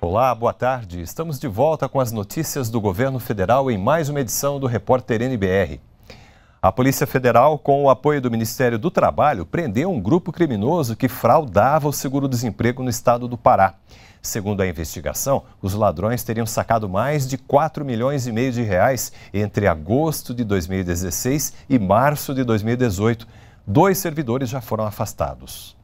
Olá, boa tarde. Estamos de volta com as notícias do governo federal em mais uma edição do Repórter NBR. A Polícia Federal, com o apoio do Ministério do Trabalho, prendeu um grupo criminoso que fraudava o seguro-desemprego no estado do Pará. Segundo a investigação, os ladrões teriam sacado mais de 4 milhões e meio de reais entre agosto de 2016 e março de 2018. Dois servidores já foram afastados.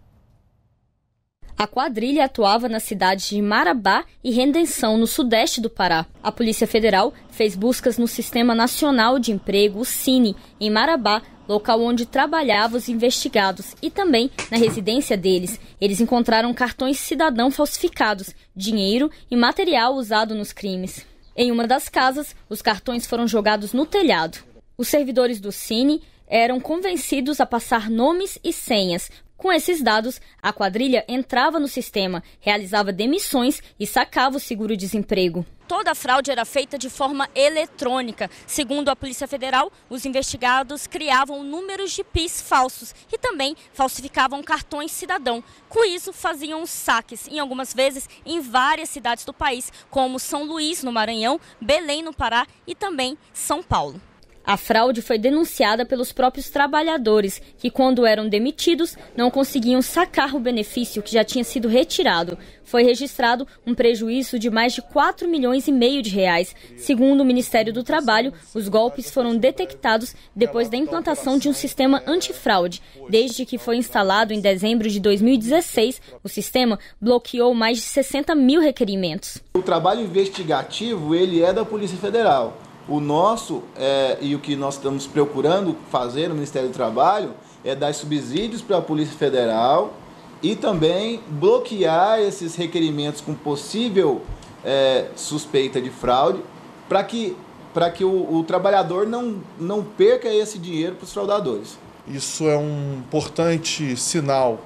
A quadrilha atuava nas cidades de Marabá e Redenção, no sudeste do Pará. A Polícia Federal fez buscas no Sistema Nacional de Emprego, o Cine, em Marabá, local onde trabalhavam os investigados, e também na residência deles. Eles encontraram cartões cidadão falsificados, dinheiro e material usado nos crimes. Em uma das casas, os cartões foram jogados no telhado. Os servidores do Cine eram convencidos a passar nomes e senhas, com esses dados, a quadrilha entrava no sistema, realizava demissões e sacava o seguro-desemprego. Toda a fraude era feita de forma eletrônica. Segundo a Polícia Federal, os investigados criavam números de PIS falsos e também falsificavam cartões cidadão. Com isso, faziam saques, em algumas vezes em várias cidades do país, como São Luís, no Maranhão, Belém, no Pará e também São Paulo. A fraude foi denunciada pelos próprios trabalhadores, que, quando eram demitidos, não conseguiam sacar o benefício que já tinha sido retirado. Foi registrado um prejuízo de mais de 4 milhões e meio de reais. Segundo o Ministério do Trabalho, os golpes foram detectados depois da implantação de um sistema antifraude. Desde que foi instalado em dezembro de 2016, o sistema bloqueou mais de 60 mil requerimentos. O trabalho investigativo ele é da Polícia Federal. O nosso é, e o que nós estamos procurando fazer no Ministério do Trabalho é dar subsídios para a Polícia Federal e também bloquear esses requerimentos com possível é, suspeita de fraude para que, pra que o, o trabalhador não, não perca esse dinheiro para os fraudadores. Isso é um importante sinal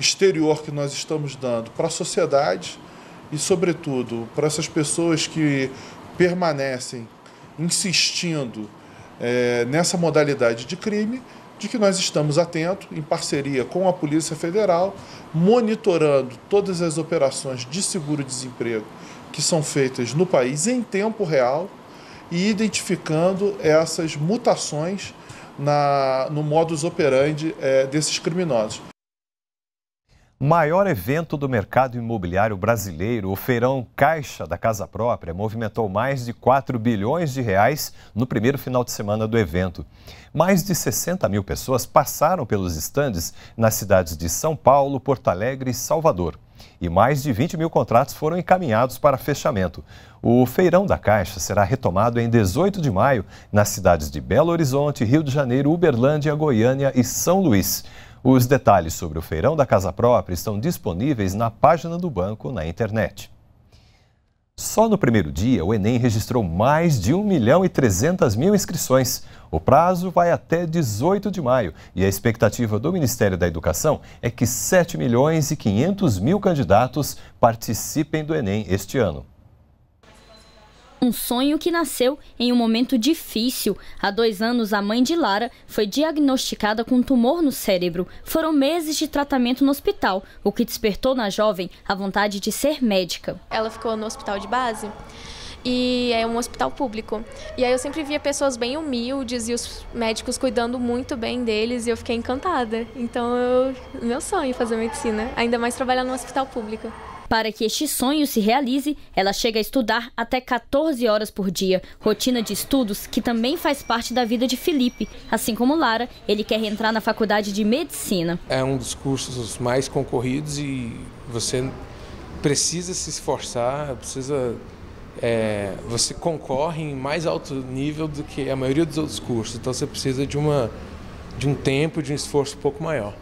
exterior que nós estamos dando para a sociedade e, sobretudo, para essas pessoas que permanecem insistindo é, nessa modalidade de crime, de que nós estamos atentos, em parceria com a Polícia Federal, monitorando todas as operações de seguro-desemprego que são feitas no país em tempo real e identificando essas mutações na, no modus operandi é, desses criminosos maior evento do mercado imobiliário brasileiro, o Feirão Caixa da Casa Própria, movimentou mais de 4 bilhões de reais no primeiro final de semana do evento. Mais de 60 mil pessoas passaram pelos estandes nas cidades de São Paulo, Porto Alegre e Salvador. E mais de 20 mil contratos foram encaminhados para fechamento. O Feirão da Caixa será retomado em 18 de maio nas cidades de Belo Horizonte, Rio de Janeiro, Uberlândia, Goiânia e São Luís. Os detalhes sobre o feirão da Casa Própria estão disponíveis na página do banco na internet. Só no primeiro dia, o Enem registrou mais de 1 milhão e 300 mil inscrições. O prazo vai até 18 de maio e a expectativa do Ministério da Educação é que 7 milhões e 500 mil candidatos participem do Enem este ano. Um sonho que nasceu em um momento difícil. Há dois anos, a mãe de Lara foi diagnosticada com um tumor no cérebro. Foram meses de tratamento no hospital, o que despertou na jovem a vontade de ser médica. Ela ficou no hospital de base e é um hospital público. E aí eu sempre via pessoas bem humildes e os médicos cuidando muito bem deles e eu fiquei encantada. Então, eu, meu sonho é fazer medicina, ainda mais trabalhar no hospital público. Para que este sonho se realize, ela chega a estudar até 14 horas por dia, rotina de estudos que também faz parte da vida de Felipe. Assim como Lara, ele quer entrar na faculdade de medicina. É um dos cursos mais concorridos e você precisa se esforçar, precisa é, você concorre em mais alto nível do que a maioria dos outros cursos. Então você precisa de uma de um tempo, de um esforço um pouco maior.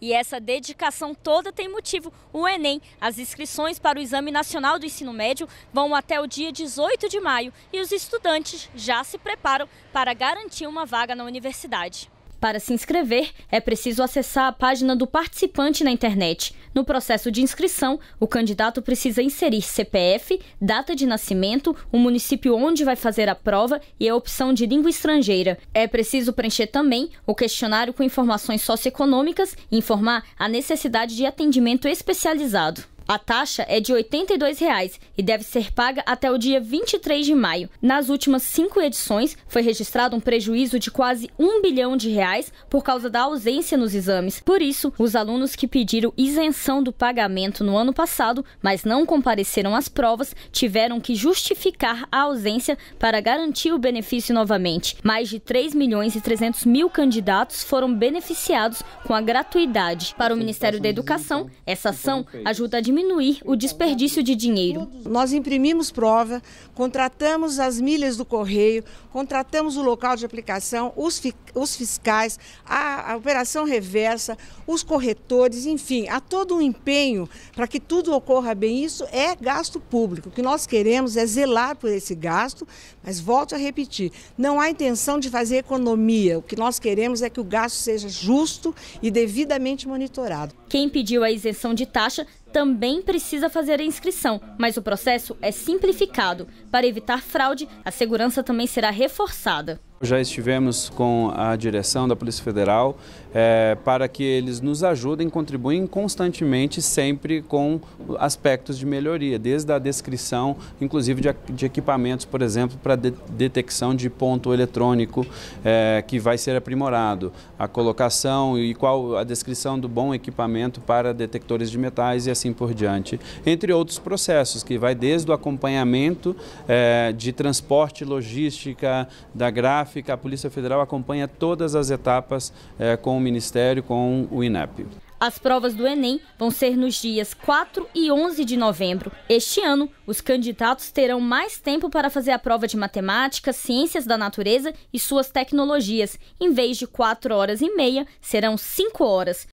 E essa dedicação toda tem motivo. O Enem, as inscrições para o Exame Nacional do Ensino Médio vão até o dia 18 de maio e os estudantes já se preparam para garantir uma vaga na universidade. Para se inscrever, é preciso acessar a página do participante na internet. No processo de inscrição, o candidato precisa inserir CPF, data de nascimento, o município onde vai fazer a prova e a opção de língua estrangeira. É preciso preencher também o questionário com informações socioeconômicas e informar a necessidade de atendimento especializado. A taxa é de R$ 82,00 e deve ser paga até o dia 23 de maio. Nas últimas cinco edições, foi registrado um prejuízo de quase um bilhão de reais por causa da ausência nos exames. Por isso, os alunos que pediram isenção do pagamento no ano passado, mas não compareceram às provas, tiveram que justificar a ausência para garantir o benefício novamente. Mais de 3 milhões e 300 mil candidatos foram beneficiados com a gratuidade. Para o Ministério da Educação, essa ação ajuda a diminuir o desperdício de dinheiro. Nós imprimimos prova, contratamos as milhas do correio, contratamos o local de aplicação, os, os fiscais, a, a operação reversa, os corretores, enfim, há todo um empenho para que tudo ocorra bem. Isso é gasto público. O que nós queremos é zelar por esse gasto, mas volto a repetir: não há intenção de fazer economia. O que nós queremos é que o gasto seja justo e devidamente monitorado. Quem pediu a isenção de taxa também precisa fazer a inscrição, mas o processo é simplificado. Para evitar fraude, a segurança também será reforçada. Já estivemos com a direção da Polícia Federal é, para que eles nos ajudem, contribuem constantemente, sempre com aspectos de melhoria, desde a descrição, inclusive de, de equipamentos, por exemplo, para de, detecção de ponto eletrônico, é, que vai ser aprimorado, a colocação e qual a descrição do bom equipamento para detectores de metais e assim por diante, entre outros processos, que vai desde o acompanhamento é, de transporte, logística, da gráfica, a Polícia Federal acompanha todas as etapas é, com o Ministério, com o INEP. As provas do Enem vão ser nos dias 4 e 11 de novembro. Este ano, os candidatos terão mais tempo para fazer a prova de matemática, ciências da natureza e suas tecnologias. Em vez de 4 horas e meia, serão 5 horas.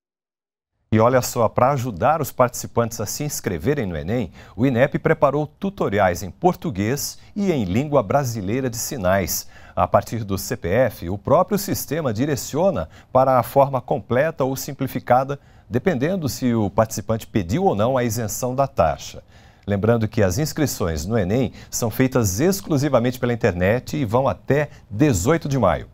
E olha só, para ajudar os participantes a se inscreverem no Enem, o INEP preparou tutoriais em português e em língua brasileira de sinais. A partir do CPF, o próprio sistema direciona para a forma completa ou simplificada, dependendo se o participante pediu ou não a isenção da taxa. Lembrando que as inscrições no Enem são feitas exclusivamente pela internet e vão até 18 de maio.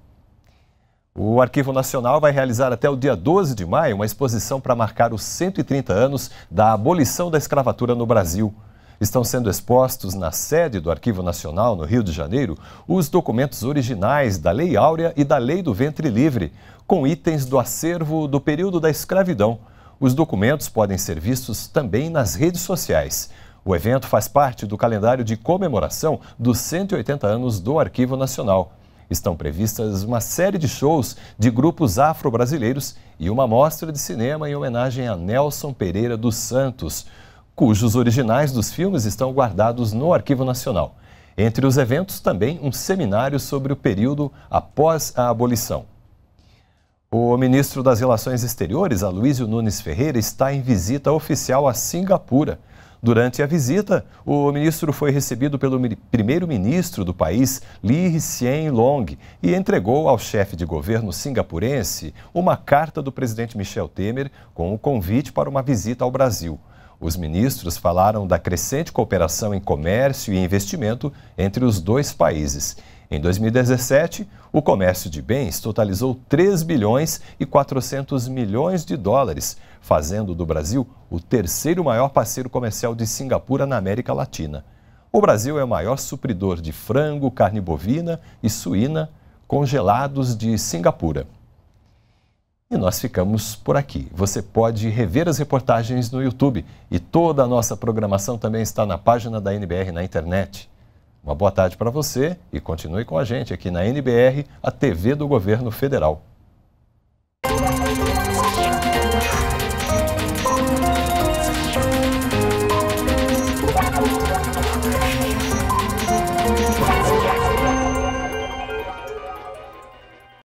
O Arquivo Nacional vai realizar até o dia 12 de maio uma exposição para marcar os 130 anos da abolição da escravatura no Brasil. Estão sendo expostos na sede do Arquivo Nacional, no Rio de Janeiro, os documentos originais da Lei Áurea e da Lei do Ventre Livre, com itens do acervo do período da escravidão. Os documentos podem ser vistos também nas redes sociais. O evento faz parte do calendário de comemoração dos 180 anos do Arquivo Nacional. Estão previstas uma série de shows de grupos afro-brasileiros e uma mostra de cinema em homenagem a Nelson Pereira dos Santos, cujos originais dos filmes estão guardados no Arquivo Nacional. Entre os eventos, também um seminário sobre o período após a abolição. O ministro das Relações Exteriores, Aloysio Nunes Ferreira, está em visita oficial a Singapura. Durante a visita, o ministro foi recebido pelo primeiro-ministro do país, Lee Hsien Long, e entregou ao chefe de governo singapurense uma carta do presidente Michel Temer com o convite para uma visita ao Brasil. Os ministros falaram da crescente cooperação em comércio e investimento entre os dois países. Em 2017, o comércio de bens totalizou 3 bilhões e 400 milhões de dólares, fazendo do Brasil o terceiro maior parceiro comercial de Singapura na América Latina. O Brasil é o maior supridor de frango, carne bovina e suína congelados de Singapura. E nós ficamos por aqui. Você pode rever as reportagens no YouTube e toda a nossa programação também está na página da NBR na internet. Uma boa tarde para você e continue com a gente aqui na NBR, a TV do Governo Federal.